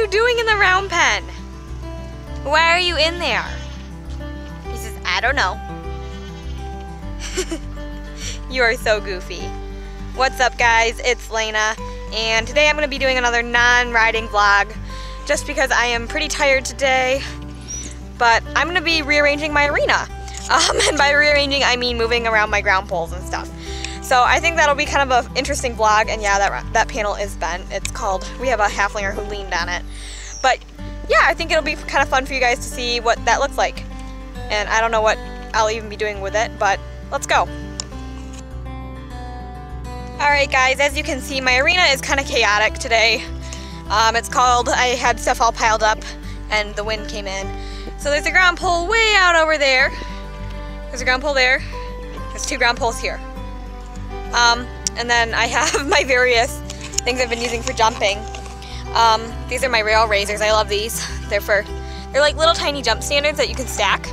you doing in the round pen? Why are you in there? He says, I don't know. you are so goofy. What's up guys, it's Laina, and today I'm going to be doing another non-riding vlog, just because I am pretty tired today, but I'm going to be rearranging my arena. Um, and by rearranging, I mean moving around my ground poles and stuff. So I think that'll be kind of an interesting vlog, and yeah, that, that panel is bent. It's called, we have a Haflinger who leaned on it. But yeah, I think it'll be kind of fun for you guys to see what that looks like. And I don't know what I'll even be doing with it, but let's go. Alright guys, as you can see, my arena is kind of chaotic today. Um, it's called, I had stuff all piled up and the wind came in. So there's a ground pole way out over there. There's a ground pole there. There's two ground poles here. Um, and then I have my various things I've been using for jumping. Um, these are my rail raisers. I love these. They're for, they're like little tiny jump standards that you can stack.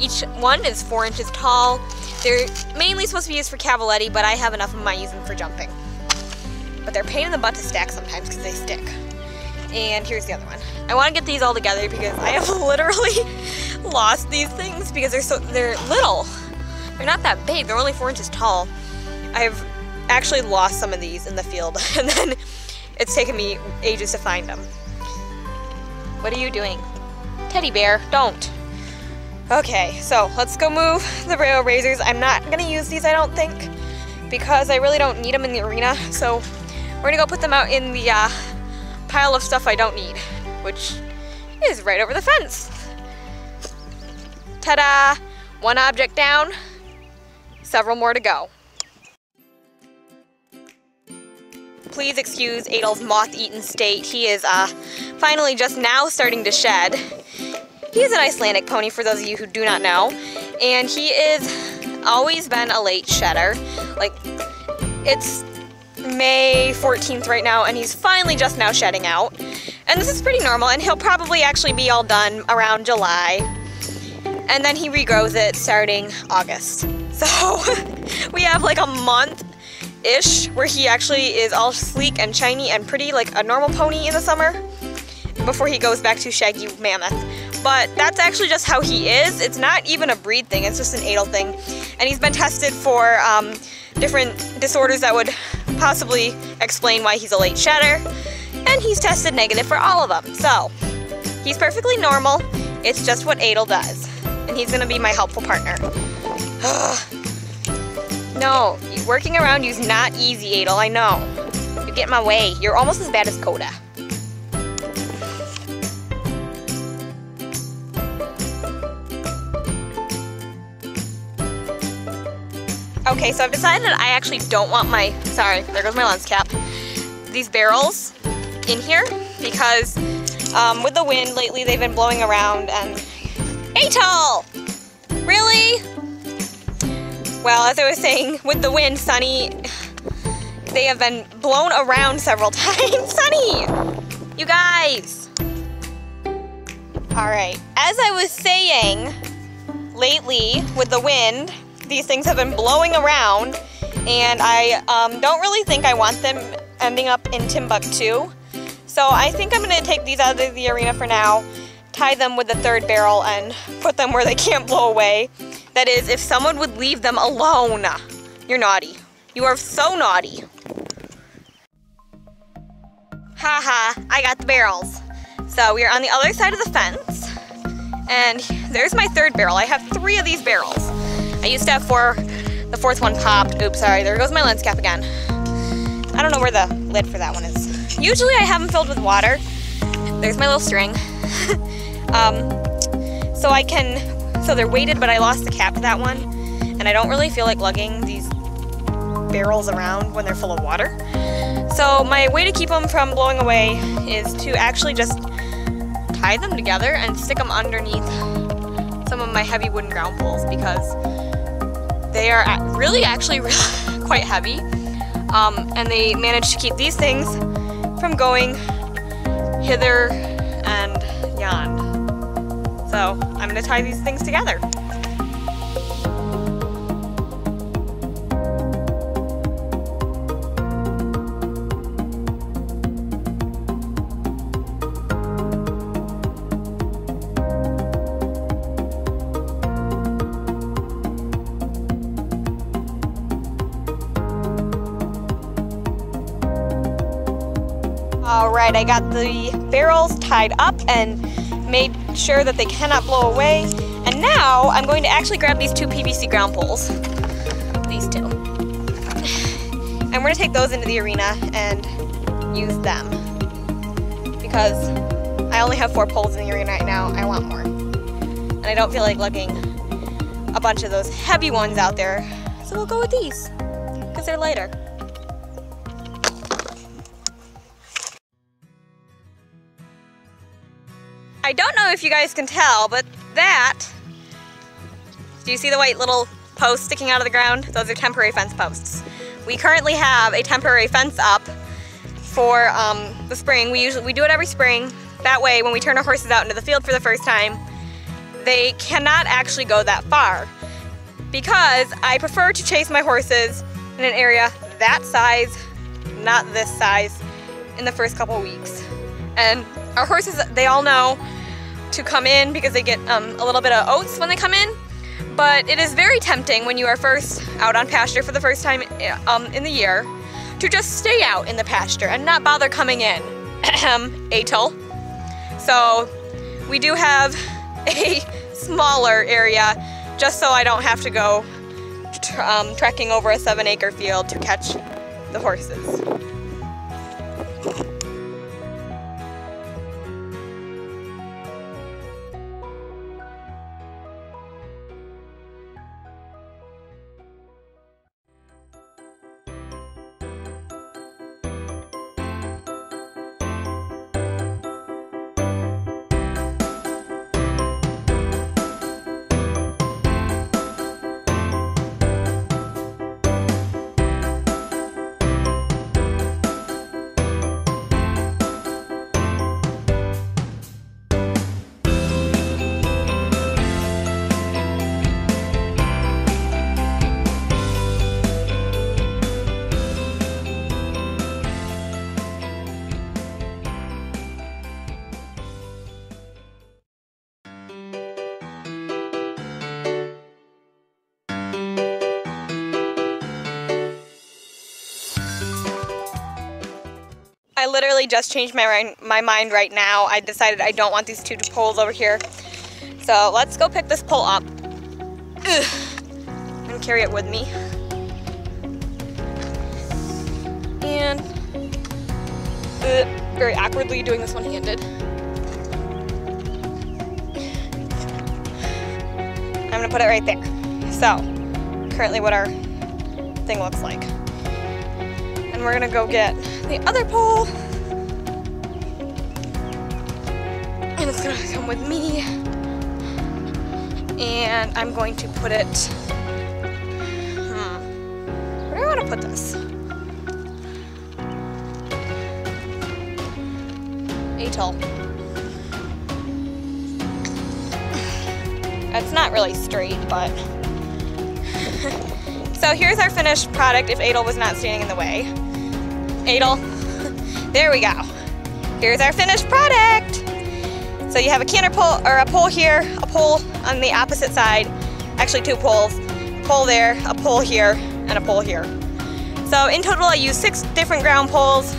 Each one is four inches tall. They're mainly supposed to be used for cavaletti, but I have enough of them I use them for jumping. But they're pain in the butt to stack sometimes because they stick. And here's the other one. I want to get these all together because I have literally lost these things because they're so they're little. They're not that big. They're only four inches tall. I've actually lost some of these in the field, and then it's taken me ages to find them. What are you doing? Teddy bear, don't. Okay, so let's go move the rail raisers. I'm not gonna use these, I don't think, because I really don't need them in the arena. So we're gonna go put them out in the uh, pile of stuff I don't need, which is right over the fence. Ta-da! One object down, several more to go. Please excuse Adel's moth-eaten state. He is uh, finally just now starting to shed. He is an Icelandic pony for those of you who do not know. And he is always been a late shedder. Like, it's May 14th right now and he's finally just now shedding out. And this is pretty normal and he'll probably actually be all done around July. And then he regrows it starting August. So we have like a month ish where he actually is all sleek and shiny and pretty like a normal pony in the summer before he goes back to shaggy mammoth. But that's actually just how he is. It's not even a breed thing, it's just an Adel thing. And he's been tested for um, different disorders that would possibly explain why he's a late shedder. And he's tested negative for all of them. So he's perfectly normal. It's just what Adel does. And he's gonna be my helpful partner. no, working around you's not easy, Adel, I know. You get in my way. You're almost as bad as Koda. Okay, so I've decided that I actually don't want my, sorry, there goes my lens cap, these barrels in here because um, with the wind lately they've been blowing around and, Adel! Really? Well, as I was saying, with the wind, Sunny, they have been blown around several times. Sunny! You guys! Alright, as I was saying, lately with the wind, these things have been blowing around and I um, don't really think I want them ending up in Timbuktu. So I think I'm going to take these out of the arena for now, tie them with the third barrel and put them where they can't blow away. That is, if someone would leave them alone. You're naughty. You are so naughty. Haha, -ha, I got the barrels. So we are on the other side of the fence. And there's my third barrel. I have three of these barrels. I used to have four. The fourth one popped. Oops, sorry. There goes my lens cap again. I don't know where the lid for that one is. Usually I have them filled with water. There's my little string. um, so I can, so they're weighted, but I lost the cap to that one. And I don't really feel like lugging these barrels around when they're full of water. So my way to keep them from blowing away is to actually just tie them together and stick them underneath some of my heavy wooden ground poles because they are really actually quite heavy. Um, and they manage to keep these things from going hither and yon. So I'm gonna tie these things together. All right, I got the barrels tied up and made sure that they cannot blow away. And now I'm going to actually grab these two PVC ground poles, these two. And we're gonna take those into the arena and use them. Because I only have four poles in the arena right now, I want more. And I don't feel like lugging a bunch of those heavy ones out there. So we'll go with these, because they're lighter. I don't know if you guys can tell, but that, do you see the white little posts sticking out of the ground? Those are temporary fence posts. We currently have a temporary fence up for um, the spring. We usually we do it every spring. That way, when we turn our horses out into the field for the first time, they cannot actually go that far because I prefer to chase my horses in an area that size, not this size, in the first couple weeks. And our horses, they all know to come in because they get um, a little bit of oats when they come in. But it is very tempting when you are first out on pasture for the first time um, in the year to just stay out in the pasture and not bother coming in. Adel. So we do have a smaller area just so I don't have to go um, trekking over a seven acre field to catch the horses. I literally just changed my, my mind right now. I decided I don't want these two poles over here. So let's go pick this pole up Ugh. and carry it with me. And uh, very awkwardly doing this one-handed. I'm gonna put it right there. So, currently what our thing looks like. And we're gonna go get the other pole. And it's gonna come with me. And I'm going to put it, hmm, where do I wanna put this? Adel. It's not really straight, but. so here's our finished product if Adel was not standing in the way. Adel. there we go. Here's our finished product. So you have a canter pole, or a pole here, a pole on the opposite side, actually two poles, a pole there, a pole here, and a pole here. So in total I used six different ground poles,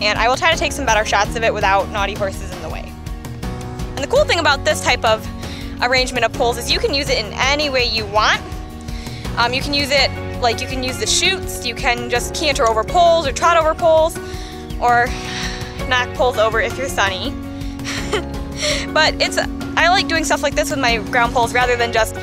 and I will try to take some better shots of it without naughty horses in the way. And the cool thing about this type of arrangement of poles is you can use it in any way you want. Um, you can use it like you can use the chutes, you can just canter over poles or trot over poles, or knock poles over if you're sunny. but it's I like doing stuff like this with my ground poles rather than just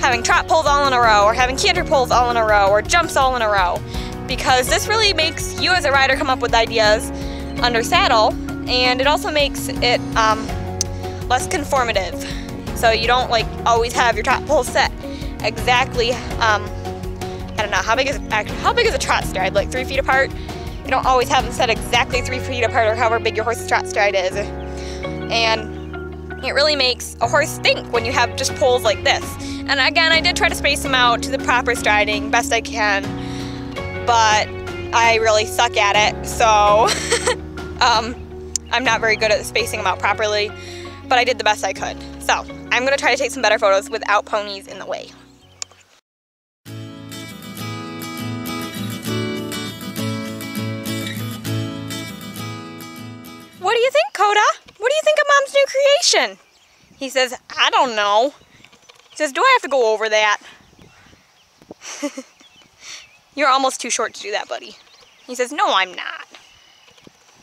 having trot poles all in a row or having canter poles all in a row or jumps all in a row because this really makes you as a rider come up with ideas under saddle and it also makes it um, less conformative so you don't like always have your trot poles set exactly um, don't know, how big is how big is a trot stride? Like three feet apart? You don't always have them set exactly three feet apart or however big your horse's trot stride is. And it really makes a horse think when you have just poles like this. And again, I did try to space them out to the proper striding best I can, but I really suck at it, so um, I'm not very good at spacing them out properly, but I did the best I could. So I'm gonna try to take some better photos without ponies in the way. You think, Koda? What do you think of Mom's new creation? He says, I don't know. He says, do I have to go over that? You're almost too short to do that, buddy. He says, no, I'm not.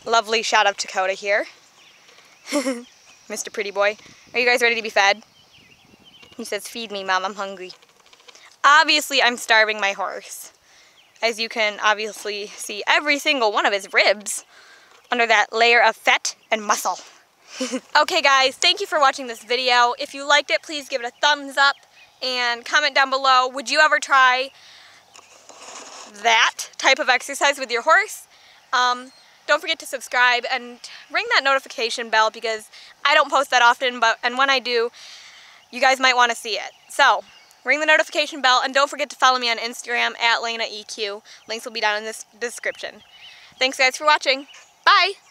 Lovely shot of Dakota here. Mr. Pretty Boy. Are you guys ready to be fed? He says, feed me, Mom, I'm hungry. Obviously, I'm starving my horse. As you can obviously see every single one of his ribs under that layer of fat and muscle. okay guys, thank you for watching this video. If you liked it, please give it a thumbs up and comment down below. Would you ever try that type of exercise with your horse? Um, don't forget to subscribe and ring that notification bell because I don't post that often, but and when I do, you guys might want to see it. So, ring the notification bell and don't forget to follow me on Instagram at LainaEQ. Links will be down in this description. Thanks guys for watching. Bye!